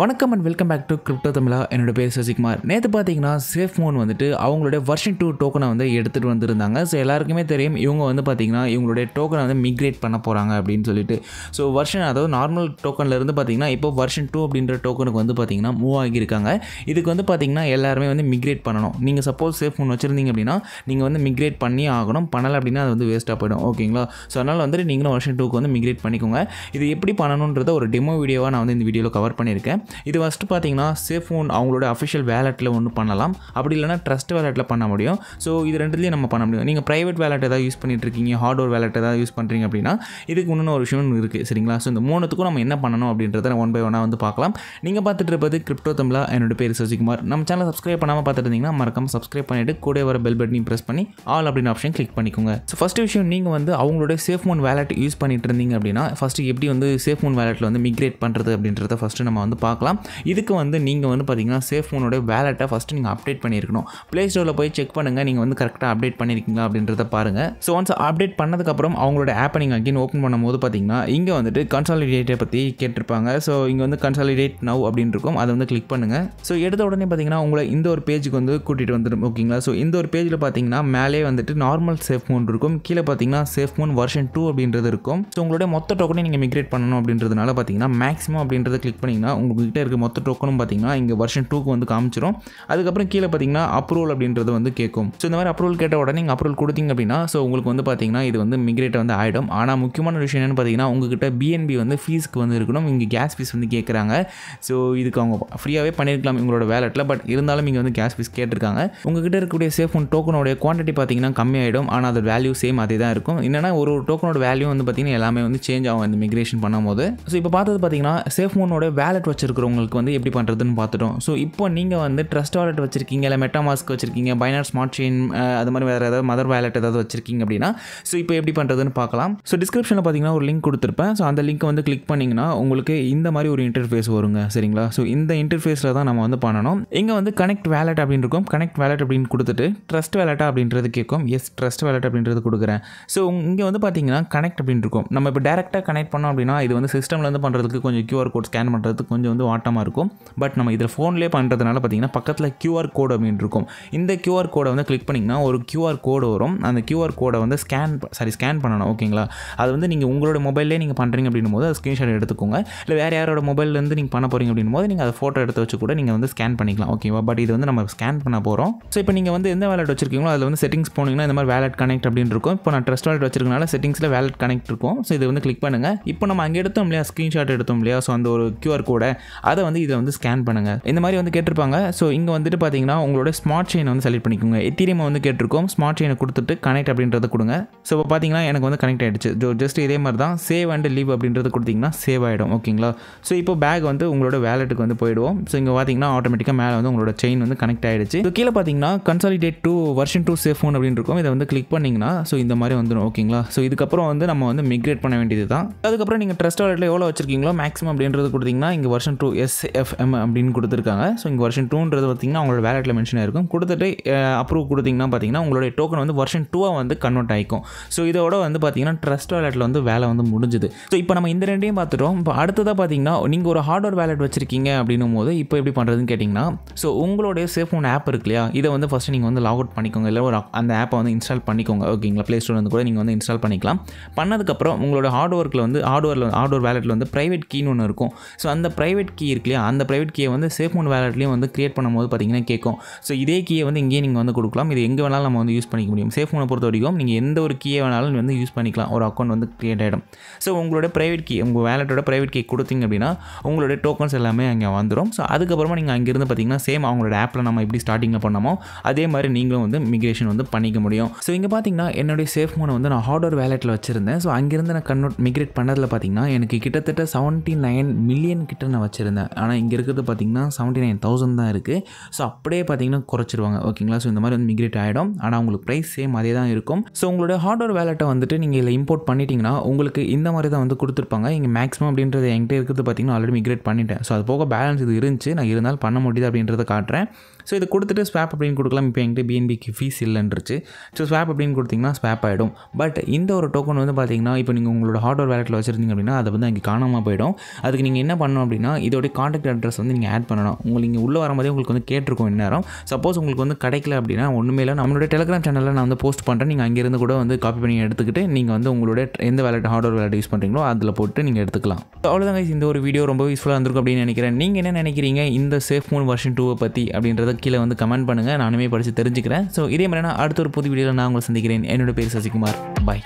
வணக்கம் and welcome back to crypto Tamizha என்னோட பேர் சசிகுமார். நேற்று பார்த்தீங்கன்னா சேஃப் மோன் வந்துட்டு அவங்களுடைய வருஷன் டூ டோக்கனை வந்து எடுத்துகிட்டு வந்திருந்தாங்க. ஸோ எல்லாருக்குமே தெரியும் இவங்க வந்து பார்த்தீங்கன்னா இவங்களுடைய டோக்கனை வந்து மிக்ரேட் பண்ண போகிறாங்க அப்படின்னு சொல்லிட்டு. ஸோ வருஷன் அதாவது நார்மல் டோக்கனில் இருந்து பார்த்தீங்கன்னா இப்போ வருஷன் டூ அப்படின்ற டோக்கனுக்கு வந்து பார்த்தீங்கன்னா மூவ் ஆகியிருக்காங்க. இதுக்கு வந்து பார்த்தீங்கன்னா எல்லாருமே வந்து மிக்ரேட் பண்ணணும். நீங்கள் சப்போஸ் சேஃப் மோன் வச்சுருந்தீங்க அப்படின்னா நீங்கள் வந்து மிக்ரேட் பண்ணி ஆகணும். பண்ணலை அப்படின்னா அது வந்து வேஸ்ட்டாக போயிடும். ஓகேங்களா ஸோ அதனால் வந்துட்டு நீங்களும் வருஷன் டூக்கு வந்து மிக்ரேட் பண்ணிக்கோங்க. இது எப்படி பண்ணணுன்றத ஒரு டெமோ வீடியோவாக நான் வந்து இந்த வீடியோவில் கவர் பண்ணியிருக்கேன். இது ஃபஸ்ட்டு பார்த்தீங்கன்னா சேஃப் ஃபோன் அவங்களோட அஃபிஷியல் வேலெட்டில் ஒன்று பண்ணலாம். அப்படி இல்லைனா ட்ரஸ்ட் வேலெட்டில் பண்ண முடியும். ஸோ இது ரெண்டுலேயும் நம்ம பண்ண முடியும். நீங்கள் ப்ரைவேட் வேலெட் ஏதாவது யூஸ் பண்ணிட்டு இருக்கீங்க ஹார்ட்வேர் வேலெட் ஏதாவது யூஸ் பண்ணுறீங்க அப்படின்னா இதுக்கு இன்னொன்று ஒரு விஷயம் இருக்குது சரிங்களா? ஸோ இந்த மூணுத்துக்கும் நம்ம என்ன பண்ணணும் அப்படின்றத ஒன் பை ஒன்னாக வந்து பார்க்கலாம். நீங்கள் பார்த்துட்டு இருப்பது கிரிப்டோ தமிழா என்னோட பேர் சசிகுமார் நம்ம சேனல் சப்ஸ்கிரைப் பண்ணாமல் பார்த்துட்டு இருந்தீங்கன்னா மறக்காம சப்ஸ்கிரைப் பண்ணிவிட்டு கூட வர பெல் பட்டனையும் ப்ரெஸ் பண்ணி ஆல் அப்படின்னு ஆப்ஷன் கிளிக் பண்ணிக்கோங்க. ஸோ ஃபஸ்ட்டு விஷயம் நீங்கள் வந்து அவங்களோட சேஃப் மோன் வேலெட் யூஸ் பண்ணிட்டு இருந்தீங்க அப்படின்னா ஃபஸ்ட்டு எப்படி வந்து சேஃப் மோன் வேலெட்டில் வந்து மிக்ரேட் பண்ணுறது அப்படின்றத ஃபஸ்ட்டு நம்ம வந்து பார்க்கலாம். இதுக்கு வந்து நீங்கள் வந்து பார்த்தீங்கன்னா சேஃப் ஃபோனோட வேலெட்டை ஃபஸ்ட்டு நீங்கள் அப்டேட் பண்ணியிருக்கணும். ப்ளே ஸ்டோரில் போய் செக் பண்ணுங்கள் நீங்கள் வந்து கரெக்டாக அப்டேட் பண்ணியிருக்கீங்களா அப்படின்றத பாருங்கள் ஸோ ஒன்ஸ் அப்டேட் பண்ணதுக்கப்புறம் அவங்களோட ஆப்பை நீங்கள் அகைன் ஓப்பன் பண்ணும்போது பார்த்தீங்கன்னா இங்கே வந்துட்டு கன்சாலிடேட்டை பற்றி கேட்டிருப்பாங்க. ஸோ இங்கே வந்து கன்சாலிடேட் நவ் அப்படின்னு இருக்கும். அதை வந்து கிளிக் பண்ணுங்கள் ஸோ எடுத்த உடனே பார்த்தீங்கன்னா உங்களை இந்த ஒரு பேஜுக்கு வந்து கூட்டிகிட்டு வந்துடும் ஓகேங்களா? ஸோ இந்த ஒரு பேஜில் பார்த்தீங்கன்னா மேலே வந்துட்டு நார்மல் சேஃப் ஃபோன் இருக்கும். கீழே பார்த்தீங்கன்னா சேஃப் ஃபோன் வெர்ஷன் டூ அப்படின்றது இருக்கும். ஸோ உங்களோட மொத்த டோக்கனை நீங்கள் மிக்ரேட் பண்ணணும் அப்படின்றதுனால பார்த்தீங்கன்னா மேக்ஸிமம் அப்படின்றத கிளிக் பண்ணிங்கன்னா உங்ககிட்ட இருக்க மொத்த டோக்கனும் பார்த்தீங்கன்னா இங்கே வருஷன் டூக்கு வந்து காமிச்சிரும். அதுக்கப்புறம் கீழே பார்த்தீங்கன்னா அப்ரூவல் அப்படின்றது வந்து கேட்கும். ஸோ இந்த மாதிரி அப்ரூவல் கேட்ட உடனே நீங்கள் அப்ரூவல் கொடுத்தீங்க அப்படின்னா ஸோ உங்களுக்கு வந்து பார்த்தீங்கன்னா இது வந்து மிக்ரேட் வந்து ஆகிடும் ஆனால் முக்கியமான விஷயம் என்னென்னு பார்த்தீங்கன்னா உங்ககிட்ட பிஎன்பி வந்து ஃபீஸ்க்கு வந்து இருக்கணும். இங்கே கேஸ் ஃபீஸ் வந்து கேட்குறாங்க ஸோ இதுக்கு அவங்க ஃப்ரீயாகவே பண்ணியிருக்கலாம் உங்களோட வேலெட்டில் பட் இருந்தாலும் இங்கே வந்து கேஸ் ஃபீஸ் கேட்டிருக்காங்க. உங்ககிட்ட இருக்கக்கூடிய சேஃப் ஒன் டோக்கனோடைய குவான்டிட்டி பார்த்தீங்கன்னா கம்மியாயிடும். ஆனால் அதோட வேல்யூ சேம் அதே தான் இருக்கும். என்னன்னா ஒரு ஒரு டோக்கனோட வேல்யூ வந்து பார்த்தீங்கன்னா எல்லாமே வந்து சேஞ்ச் ஆகும் இந்த மிக்ரேஷன் பண்ணும்போது. ஸோ இப்போ பார்த்தது பார்த்தீங்கன்னா சேஃப் ஒன்னோட வேலெட் இருக்கிறவங்களுக்கு வந்து எப்படி பண்ணுறதுன்னு பார்த்துட்டோம். ஸோ இப்போ நீங்கள் வந்து ட்ரஸ்ட் வாலெட் வச்சிருக்கீங்க இல்லை மெட்டாமாஸ்க் வச்சிருக்கீங்க பைனார் ஸ்மார்ட் செயின் அது மாதிரி வேறு ஏதாவது மதர் வேலெட் ஏதாவது வச்சிருக்கீங்க அப்படின்னா ஸோ இப்போ எப்படி பண்ணுறதுன்னு பார்க்கலாம். ஸோ டிஸ்கிரிப்ஷனில் பார்த்தீங்கன்னா ஒரு லிங்க் கொடுத்துருப்பேன். ஸோ அந்த லிங்க் வந்து கிளிக் பண்ணிங்கன்னா உங்களுக்கு இந்த மாதிரி ஒரு இன்டர்ஃபேஸ் வருங்க. சரிங்களா? ஸோ இந்த இன்டர்ஃபேஸில் தான் நம்ம வந்து பண்ணணும். இங்கே வந்து கனெக்ட் வேலெட் அப்படின்னு இருக்கும். கனெக்ட் வேலெட் அப்படின்னு கொடுத்துட்டு ட்ரஸ்ட் வேலெட்டா அப்படின்றது கேட்கும். எஸ் ட்ரஸ்ட் வேலெட் அப்படின்றது கொடுக்குறேன். ஸோ இங்கே வந்து பார்த்தீங்கன்னா கனெக்ட் அப்படின்னு இருக்கும். நம்ம இப்போ டேரெக்டாக கனெக்ட் பண்ணோம் அப்படின்னா இது வந்து சிஸ்டம்லேருந்து பண்ணுறதுக்கு கொஞ்சம் கியூஆர் கோட் ஸ்கேன் பண்ணுறதுக்கு கொஞ்சம் வந்து ஆட்டமாக இருக்கும். பட் நம்ம இதில் ஃபோன்லேயே பண்ணுறதுனால பார்த்தீங்கன்னா பக்கத்தில் கியூஆர் கோடு அப்படின்னு இருக்கும். இந்த கியூஆர் கோடை வந்து கிளிக் பண்ணிங்கன்னா ஒரு கியூஆர் கோடு வரும். அந்த கியூஆர் கோடை வந்து ஸ்கேன் சாரி ஸ்கேன் பண்ணணும் ஓகேங்களா அது வந்து நீங்கள் உங்களோட மொபைல்லே நீங்கள் பண்ணுறீங்க அப்படின்னும் போது அது ஸ்க்ரீன்ஷாட் எடுத்துக்கோங்க. இல்லை வேறு யாரோட மொபைல்லேருந்து நீங்கள் பண்ண போகிறீங்க அப்படின்னும் போது நீங்கள் அதை ஃபோட்டோ எடுத்து வச்சு கூட நீங்கள் வந்து ஸ்கேன் பண்ணிக்கலாம் ஓகேவா பட் இது வந்து நம்ம ஸ்கேன் பண்ண போகிறோம் ஸோ இப்போ நீங்கள் வந்து எந்த வேலட் வச்சிருக்கீங்களோ அதில் வந்து செட்டிங்ஸ் போனீங்கன்னா இந்த மாதிரி வேலட் கனெக்ட் அப்படின்னு இருக்கும். இப்போ நான் ட்ரஸ்ட் வேலெட் வச்சிருக்கனால செட்டிங்ஸில் வேலெட் கனெக்ட் இருக்கும். ஸோ இது வந்து கிளிக் பண்ணுங்கள் இப்போ நம்ம அங்கே எடுத்தோம் இல்லையா? ஸ்க்ரீன்ஷாட் எடுத்தோம் இல்லையா? ஸோ அந்த ஒரு கியூஆர் கோடை அதை வந்து இதில் வந்து ஸ்கேன் பண்ணுங்கள் இந்த மாதிரி வந்து கேட்டிருப்பாங்க. ஸோ இங்கே வந்துட்டு பார்த்தீங்கன்னா உங்களோட ஸ்மார்ட் செயின் வந்து செலக்ட் பண்ணிக்கோங்க. எத்திரியம் வந்து கேட்டிருக்கோம். ஸ்மார்ட் செயினை கொடுத்துட்டு கனெக்ட் அப்படின்றத கொடுங்க. ஸோ இப்போ பார்த்தீங்கன்னா எனக்கு வந்து கனெக்ட் ஆகிடுச்சு ஜோ ஜஸ்ட் இதே மாதிரி தான். சேவ் அண்ட் லீவ் அப்படின்றது கொடுத்தீங்கன்னா சேவ் ஆகிடும் ஓகேங்களா ஸோ இப்போ பேக் வந்து உங்களோட வேலெட்டுக்கு வந்து போயிடுவோம். ஸோ இங்கே பார்த்தீங்கன்னா ஆட்டோமேட்டிக்காக மேலே வந்து உங்களோட செயின் வந்து கனெக்ட் ஆகிடுச்சு ஸோ கீழே பார்த்தீங்கன்னா consolidate to version two SafePal அப்படின்னு இருக்கும். இதை வந்து கிளிக் பண்ணிங்கன்னா ஸோ இந்த மாதிரி வந்துடும் ஓகேங்களா ஸோ இதுக்கப்புறம் வந்து நம்ம வந்து மிக்ரேட் பண்ண வேண்டியது தான் அதுக்கப்புறம் நீங்கள் ட்ரஸ்ட் வாலெட்டில் எவ்வளோ வச்சிருக்கீங்களோ மேக்ஸிமம் அப்படின்றது கொடுத்தீங்கன்னா இங்கே வருஷன் டூ எஸ்எஃப்எம் அப்படின்னு கொடுத்துருக்காங்க. ஸோ இங்கே வெர்ஷன் டூன்றது பார்த்தீங்கன்னா அவங்களோட வேலெட்டில் மென்ஷன் ஆயிருக்கும். கொடுத்துட்டு அப்ரூவ் கொடுத்தீங்கன்னா பார்த்தீங்கன்னா உங்களுடைய டோக்கன் வந்து வெர்ஷன் டூவாக வந்து கன்வெர்ட் ஆகிக்கும் ஸோ இதோட வந்து பார்த்தீங்கன்னா ட்ரஸ்ட் வேலெட்டில் வந்து வேலை வந்து முடிஞ்சுது. ஸோ இப்போ நம்ம இந்த ரெண்டையும் பார்த்துட்டோம் இப்போ அடுத்ததாக பார்த்தீங்கன்னா நீங்கள் ஒரு ஹார்ட்வேர் வேலெட் வச்சிருக்கீங்க அப்படின்னும் போது இப்போ எப்படி பண்ணுறதுன்னு கேட்டிங்கன்னா ஸோ உங்களுடைய சேஃப் ஒன் ஆப் இருக்கு இல்லையா? இதை வந்து ஃபஸ்ட்டு நீங்கள் வந்து லாக் அவுட் பண்ணிக்கோங்க. இல்லை ஒரு அந்த ஆப்பை வந்து இன்ஸ்டால் பண்ணிக்கோங்க. ஓகேங்களா ப்ளே ஸ்டோர் வந்து கூட நீங்கள் வந்து இன்ஸ்டால் பண்ணிக்கலாம். பண்ணதுக்கப்புறம் உங்களோட ஹார்ட்வேர்க்கில் வந்து ஹார்ட்வேரில் ஹார்ட்வேர் வேலெட்டில் வந்து ப்ரைவேட் கீன்னு ஒன்று இருக்கும். ஸோ அந்த ப்ரைவேட் கீ இருக்கு இல்லையா அந்த ப்ரைவேட் கீயை வந்து சேஃப் மோன் வேலெட்லேயும் வந்து கிரியேட் பண்ணும்போது பார்த்தீங்கன்னா கேட்கும். ஸோ இதே கீயை வந்து இங்கேயே நீங்கள் வந்து கொடுக்கலாம். இது எங்கே வேணாலும் நம்ம வந்து யூஸ் பண்ணிக்க முடியும். சேஃப் மோனை பொறுத்த வரைக்கும் நீங்கள் எந்த ஒரு கீயை வேணாலும் வந்து யூஸ் பண்ணிக்கலாம். ஒரு அக்கௌண்ட் வந்து க்ரியேட் ஆகிடும் ஸோ உங்களோட ப்ரைவேட் கீ உங்கள் வேலெட்டோட ப்ரைவேட் கீ கொடுத்தீங்க அப்படின்னா உங்களோட டோக்கன்ஸ் எல்லாமே அங்கே வந்துடும் ஸோ அதுக்கப்புறமா நீங்கள் அங்கேருந்து பார்த்தீங்கன்னா சேம் அவங்களோட ஆப்பில் நம்ம எப்படி ஸ்டார்டிங்கில் பண்ணமோ அதே மாதிரி நீங்களும் வந்து மிக்ரேஷன் வந்து பண்ணிக்க முடியும். ஸோ இங்கே பார்த்தீங்கன்னா என்னுடைய சேஃப் மோனை வந்து நான் ஹார்ட்வேர் வேலெட்டில் வச்சிருந்தேன். ஸோ அங்கேருந்து நான் கன்வெர்ட் மிக்ரேட் பண்ணதில் பார்த்தீங்கன்னா எனக்கு கிட்டத்தட்ட செவன்ட்டி நைன் மில்லியன் கிட்ட நான் வச்சுருந்தேன் ஆனால் இங்கே இருக்கிறது பார்த்தீங்கன்னா செவன்ட்டி நைன் தௌசண்ட் தான் இருக்குது ஸோ அப்படியே பார்த்தீங்கன்னா குறைச்சிருவாங்க. ஓகேங்களா ஸோ இந்த மாதிரி வந்து மிக்ரேட் ஆகிடும் ஆனால் உங்களுக்கு ப்ரைஸ் சேம் அதே தான் இருக்கும். ஸோ உங்களோட ஹார்ட்வேர் வேலெட்டை வந்துட்டு நீங்கள் இதில் இம்போர்ட் பண்ணிட்டீங்கன்னா உங்களுக்கு இந்த மாதிரி தான் வந்து கொடுத்துருப்பாங்க. இங்கே மேக்ஸிமம் அப்படின்றது என்கிட்ட இருக்கிறது பார்த்தீங்கன்னா ஆல்ரெடி மிக்ரேட் பண்ணிட்டேன். ஸோ அது போக பேலன்ஸ் இது இருந்துச்சு. நான் இருந்தாலும் பண்ண முடியுது அப்படின்றத காட்டுறேன். ஸோ இது கொடுத்துட்டு ஸ்வாப் அப்படின்னு கொடுக்கலாம். இப்போ என்கிட்ட பிஎன்பிக்கு ஃபீஸ் இல்லைன்றுச்சு. ஸோ ஸ்வாப் அப்படின்னு கொடுத்தீங்கன்னா ஸ்வாப் ஆகிடும் பட் இந்த ஒரு டோக்கன் வந்து பார்த்திங்கன்னா இப்போ நீங்கள் உங்களோட ஹார்ட்வேர் வேலெட்டில் வச்சுருந்தீங்க அப்படின்னா அதை வந்து அங்கே காணாமல் போயிடும். அதுக்கு நீங்கள் என்ன பண்ணணும் அப்படின்னா இதோடைய காண்டாக்ட் அட்ரஸ் வந்து நீங்கள் ஆட் பண்ணணும். உங்களுக்கு இங்கே உள்ளே வரும்போதே உங்களுக்கு வந்து கேட்டிருக்கோம் இந்நேரம். சப்போஸ் உங்களுக்கு வந்து கிடைக்கல அப்படின்னா ஒன்றுமே இல்லை. நம்மளுடைய டெலிகிராம் சேனலில் நான் வந்து போஸ்ட் பண்ணுறேன் நீங்கள் அங்கேருந்து கூட வந்து காப்பி பண்ணி எடுத்துக்கிட்டு நீங்கள் வந்து உங்களுடைய எந்த வேலட் ஹார்ட்வேர் வேலட் யூஸ் பண்ணுறீங்களோ அதில் போட்டு நீங்கள் எடுத்துக்கலாம். அவ்வளோதாங்க இந்த ஒரு வீடியோ ரொம்ப யூஸ்ஃபுல்லாக இருந்திருக்கும் அப்படின்னு நினைக்கிறேன். நீங்கள் என்ன நினைக்கிறீங்க? இந்த சேஃப் மூன் வருஷன் டூவை பற்றி அப்படின்றத கீழே வந்து கமெண்ட் பண்ணுங்கள் நானுமே படித்து தெரிஞ்சுக்கிறேன். ஸோ இதே மாதிரி நான் அடுத்த ஒரு புது வீடியோவில் நான் உங்களை சந்திக்கிறேன். என்னோட பேர் சசிகுமார். பாய்